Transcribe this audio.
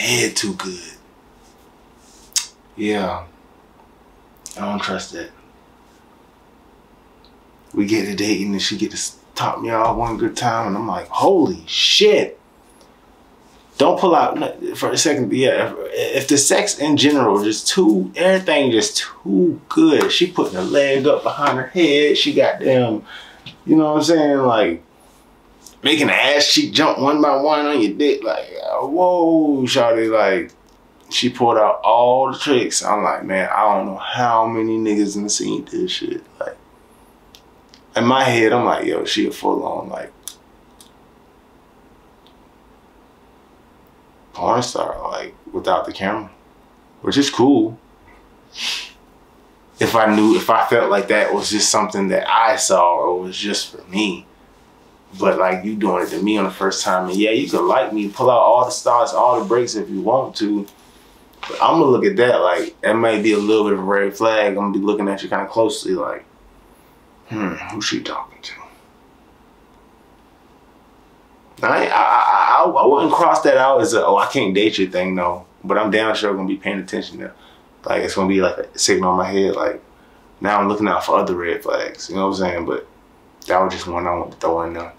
head too good. Yeah. I don't trust that. We get to dating and she get to talk me all one good time and I'm like, holy shit. Don't pull out for a second. Yeah, if, if the sex in general just too, everything just too good. She putting her leg up behind her head. She got them, you know what I'm saying? Like, making the ass cheek jump one by one on your dick. Like, uh, whoa, shawty, like, she pulled out all the tricks. I'm like, man, I don't know how many niggas in the scene did shit. Like, in my head, I'm like, yo, she a full on, like, porn star, like without the camera, which is cool. If I knew, if I felt like that was just something that I saw or was just for me, but like you doing it to me on the first time, and yeah, you can like me, pull out all the stars, all the breaks if you want to. But I'm gonna look at that like that might be a little bit of a red flag. I'm gonna be looking at you kind of closely, like, hmm, who's she talking to? I, I, I, I wouldn't cross that out as a, oh, I can't date you thing, no. But I'm damn sure gonna be paying attention to, like, it's gonna be like a signal in my head, like, now I'm looking out for other red flags, you know what I'm saying? But that was just one I want to throw in there.